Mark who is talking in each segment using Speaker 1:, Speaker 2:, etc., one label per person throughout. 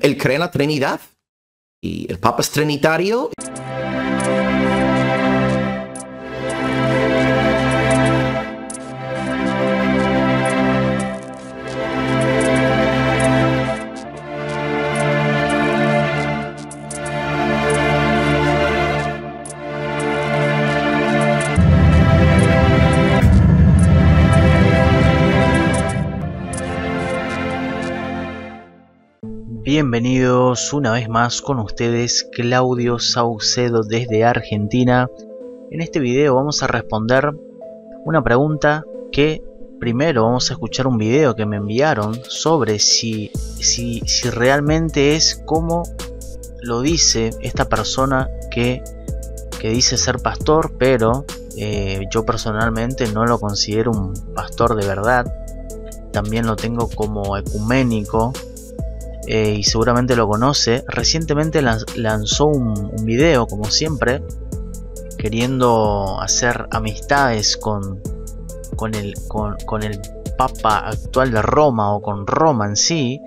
Speaker 1: Él cree en la Trinidad y el Papa es trinitario.
Speaker 2: Bienvenidos una vez más con ustedes Claudio Saucedo desde Argentina. En este video vamos a responder una pregunta que primero vamos a escuchar un video que me enviaron sobre si, si, si realmente es como lo dice esta persona que, que dice ser pastor, pero eh, yo personalmente no lo considero un pastor de verdad. También lo tengo como ecuménico eh, y seguramente lo conoce, recientemente lanzó un, video, como siempre, queriendo hacer amistades con, con, el, con, el Papa actual de Roma o con Roma en sí,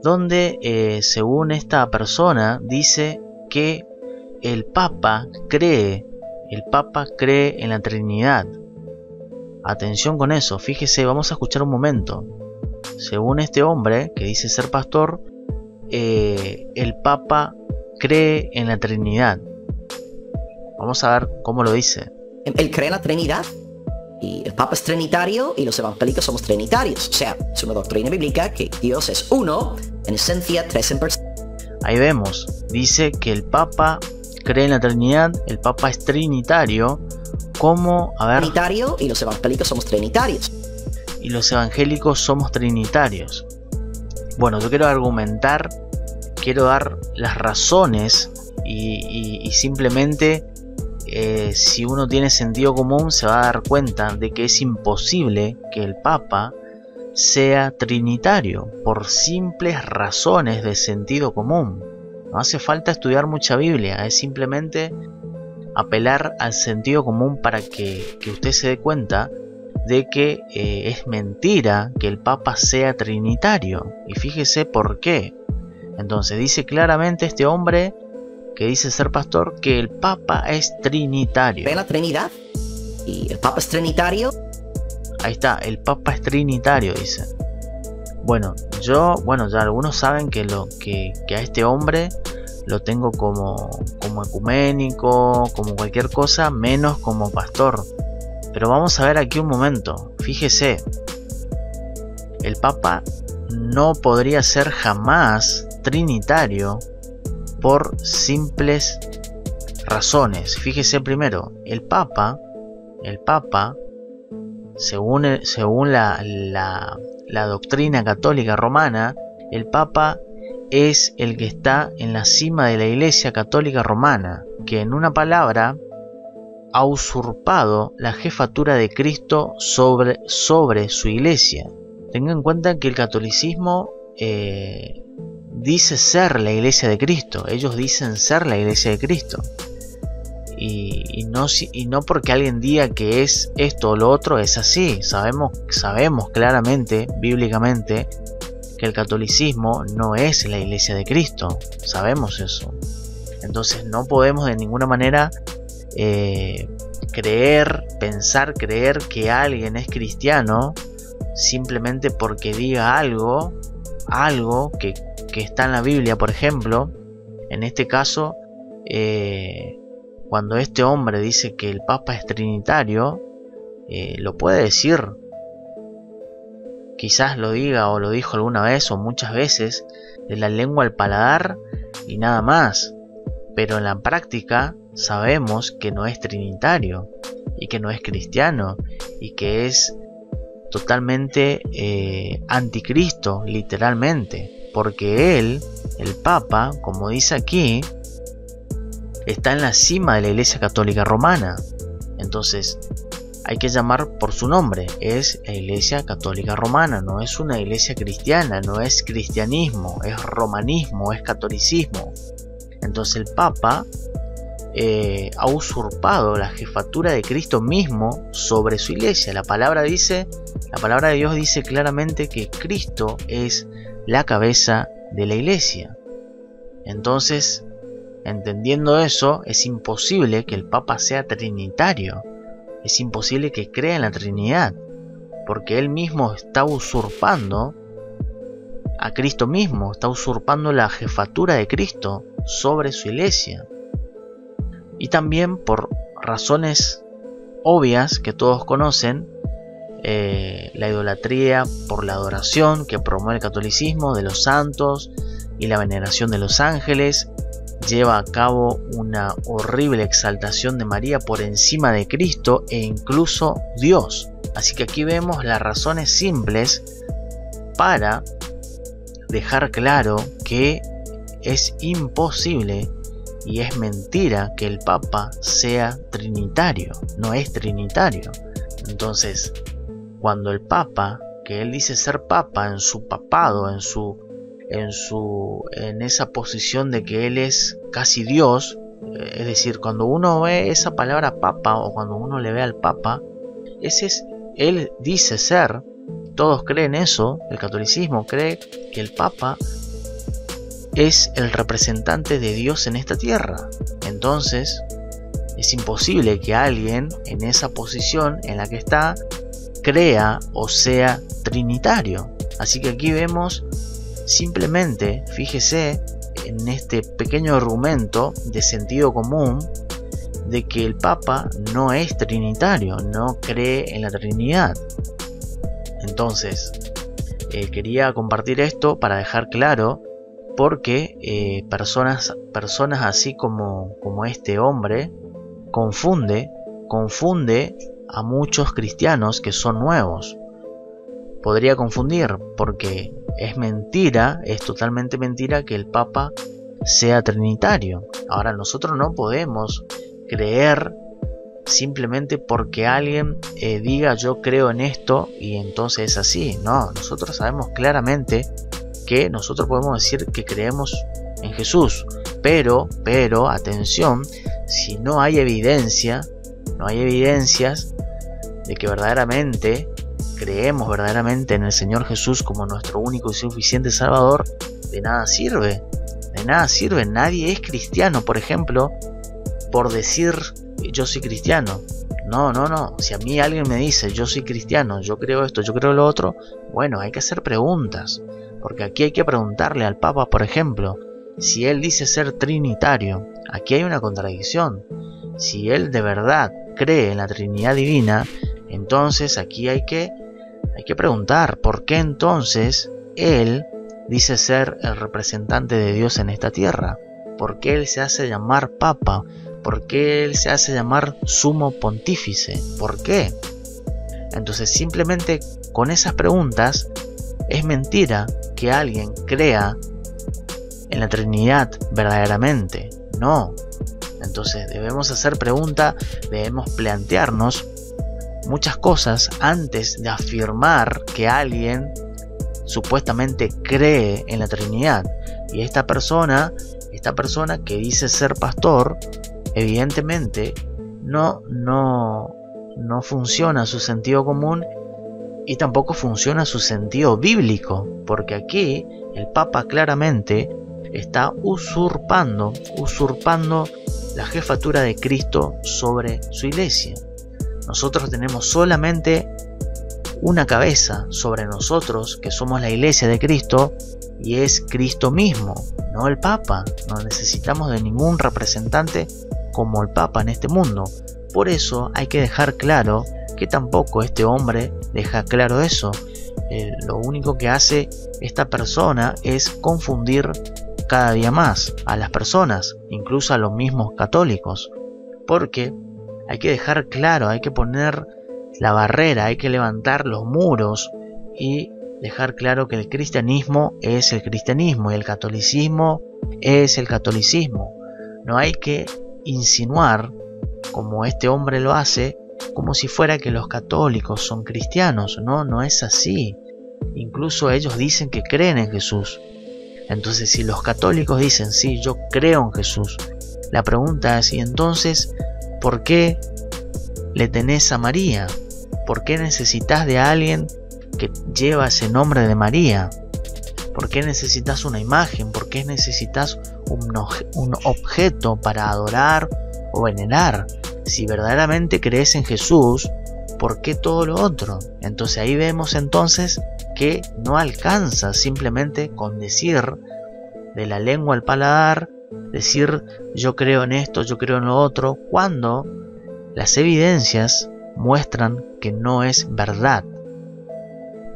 Speaker 2: donde eh, según esta persona dice que el Papa cree, el Papa cree en la Trinidad. Atención con eso, fíjese, vamos a escuchar un momento. Según este hombre, que dice ser pastor, eh, el Papa cree en la Trinidad. Vamos a ver cómo lo dice.
Speaker 1: Él cree en la Trinidad y el Papa es trinitario y los evangélicos somos trinitarios. O sea, es una doctrina bíblica que Dios es uno, en esencia, tres en persona.
Speaker 2: Ahí vemos, dice que el Papa cree en la Trinidad, el Papa es trinitario, como, a ver...
Speaker 1: Trinitario y los evangélicos somos trinitarios.
Speaker 2: Y los evangélicos somos trinitarios. Bueno, yo quiero argumentar, quiero dar las razones y, simplemente eh, si uno tiene sentido común se va a dar cuenta de que es imposible que el Papa sea trinitario por simples razones de sentido común. No hace falta estudiar mucha Biblia, es simplemente apelar al sentido común para que, que usted se dé cuenta de que eh, es mentira que el Papa sea trinitario. Y fíjese por qué. Entonces dice claramente este hombre que dice ser pastor que el Papa es trinitario.
Speaker 1: ¿Ve la Trinidad? ¿Y el Papa es trinitario?
Speaker 2: Ahí está, el Papa es trinitario, dice. Bueno, yo, bueno, ya algunos saben que lo que, que a este hombre lo tengo como, como ecuménico, como cualquier cosa, menos como pastor. Pero vamos a ver aquí un momento. Fíjese. El Papa no podría ser jamás trinitario por simples razones. Fíjese primero, el Papa, el Papa, según, según la, la, la doctrina católica romana, el Papa es el que está en la cima de la Iglesia Católica Romana, que en una palabra ha usurpado la jefatura de Cristo sobre, sobre su iglesia. Tenga en cuenta que el catolicismo eh, dice ser la iglesia de Cristo, ellos dicen ser la iglesia de Cristo. Y, no, y no porque alguien diga que es esto o lo otro, es así. Sabemos, sabemos claramente, bíblicamente, que el catolicismo no es la iglesia de Cristo. Sabemos eso. Entonces no podemos de ninguna manera eh, creer, pensar, creer que alguien es cristiano simplemente porque diga algo, algo que, está en la Biblia, por ejemplo, en este caso, eh, cuando este hombre dice que el Papa es trinitario, eh, lo puede decir. Quizás lo diga o lo dijo alguna vez o muchas veces de la lengua al paladar y nada más. Pero en la práctica sabemos que no es trinitario y que no es cristiano y que es totalmente eh, anticristo, literalmente, porque él, el Papa, como dice aquí, está en la cima de la Iglesia Católica Romana. Entonces, hay que llamar por su nombre, es la Iglesia Católica Romana, no es una iglesia cristiana, no es cristianismo, es romanismo, es catolicismo. Entonces el Papa eh, ha usurpado la jefatura de Cristo mismo sobre su iglesia. La palabra dice, la palabra de Dios dice claramente que Cristo es la cabeza de la iglesia. Entonces, entendiendo eso, es imposible que el Papa sea trinitario. Es imposible que crea en la Trinidad, porque él mismo está usurpando a Cristo mismo, está usurpando la jefatura de Cristo sobre su iglesia. Y también por razones obvias que todos conocen, eh, la idolatría por la adoración que promueve el catolicismo de los santos y la veneración de los ángeles, lleva a cabo una horrible exaltación de María por encima de Cristo e incluso Dios. Así que aquí vemos las razones simples para dejar claro que es imposible y es mentira que el Papa sea trinitario, no es trinitario. Entonces, cuando el Papa, que él dice ser Papa en su papado, en su en su en esa posición de que él es casi Dios, es decir, cuando uno ve esa palabra Papa o cuando uno le ve al Papa, ese es él dice ser, todos creen eso, el catolicismo cree el Papa es el representante de Dios en esta tierra. Entonces, es imposible que alguien en esa posición en la que está crea o sea trinitario. Así que aquí vemos simplemente, fíjese en este pequeño argumento de sentido común de que el Papa no es trinitario, no cree en la Trinidad. Entonces, eh, quería compartir esto para dejar claro porque eh, personas, personas así como, como este hombre confunde, confunde a muchos cristianos que son nuevos. Podría confundir porque es mentira, es totalmente mentira que el Papa sea trinitario. Ahora nosotros no podemos creer simplemente porque alguien eh, diga yo creo en esto y entonces es así. No, nosotros sabemos claramente que nosotros podemos decir que creemos en Jesús. Pero, pero, atención, si no hay evidencia, no hay evidencias de que verdaderamente creemos verdaderamente en el Señor Jesús como nuestro único y suficiente Salvador, de nada sirve. De nada sirve. Nadie es cristiano, por ejemplo, por decir yo soy cristiano. No, no, no. Si a mí alguien me dice yo soy cristiano, yo creo esto, yo creo lo otro, bueno, hay que hacer preguntas. Porque aquí hay que preguntarle al Papa, por ejemplo, si él dice ser trinitario. Aquí hay una contradicción. Si él de verdad cree en la Trinidad Divina, entonces aquí hay que, hay que preguntar por qué entonces él dice ser el representante de Dios en esta tierra. ¿Por qué él se hace llamar Papa? ¿Por qué él se hace llamar sumo pontífice? ¿Por qué? Entonces simplemente con esas preguntas es mentira que alguien crea en la Trinidad verdaderamente. No. Entonces debemos hacer preguntas, debemos plantearnos muchas cosas antes de afirmar que alguien supuestamente cree en la Trinidad. Y esta persona, esta persona que dice ser pastor, evidentemente no, no, no funciona su sentido común y tampoco funciona su sentido bíblico, porque aquí el Papa claramente está usurpando, usurpando la jefatura de Cristo sobre su iglesia. Nosotros tenemos solamente una cabeza sobre nosotros, que somos la iglesia de Cristo, y es Cristo mismo, no el Papa. No necesitamos de ningún representante como el Papa en este mundo. Por eso hay que dejar claro que tampoco este hombre deja claro eso. Eh, lo único que hace esta persona es confundir cada día más a las personas, incluso a los mismos católicos. Porque hay que dejar claro, hay que poner la barrera, hay que levantar los muros y dejar claro que el cristianismo es el cristianismo y el catolicismo es el catolicismo. No hay que insinuar, como este hombre lo hace, como si fuera que los católicos son cristianos. No, no es así. Incluso ellos dicen que creen en Jesús. Entonces, si los católicos dicen, sí, yo creo en Jesús, la pregunta es, ¿y entonces por qué le tenés a María? ¿Por qué necesitas de alguien que lleva ese nombre de María? ¿Por qué necesitas una imagen? ¿Por qué necesitas un, un objeto para adorar o venerar? Si verdaderamente crees en Jesús, ¿por qué todo lo otro? Entonces ahí vemos entonces que no alcanza simplemente con decir de la lengua al paladar, decir yo creo en esto, yo creo en lo otro, cuando las evidencias muestran que no es verdad.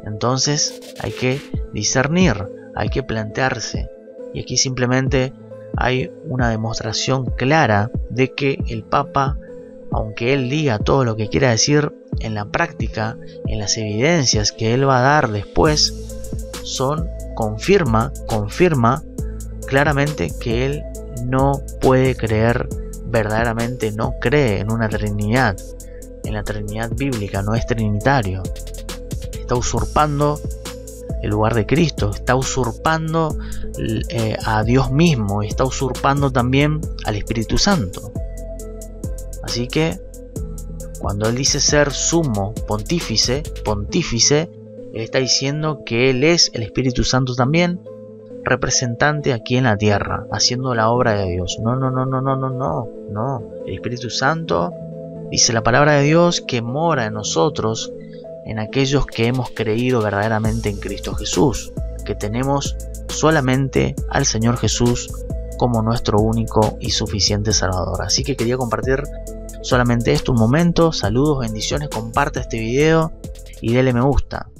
Speaker 2: Entonces hay que discernir, hay que plantearse. Y aquí simplemente hay una demostración clara de que el Papa, aunque él diga todo lo que quiera decir, en la práctica, en las evidencias que él va a dar después, son, confirma, confirma claramente que él no puede creer verdaderamente, no cree en una Trinidad, en la Trinidad bíblica, no es trinitario. Está usurpando el lugar de Cristo, está usurpando eh, a Dios mismo, está usurpando también al Espíritu Santo. Así que cuando él dice ser sumo pontífice, pontífice, él está diciendo que él es el Espíritu Santo también, representante aquí en la tierra, haciendo la obra de Dios. No, no, no, no, no, no, no, no. El Espíritu Santo dice la palabra de Dios que mora en nosotros, en aquellos que hemos creído verdaderamente en Cristo Jesús, que tenemos solamente al Señor Jesús como nuestro único y suficiente Salvador. Así que quería compartir solamente esto un momento. Saludos, bendiciones, comparte este video y dele me gusta.